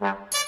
Yeah.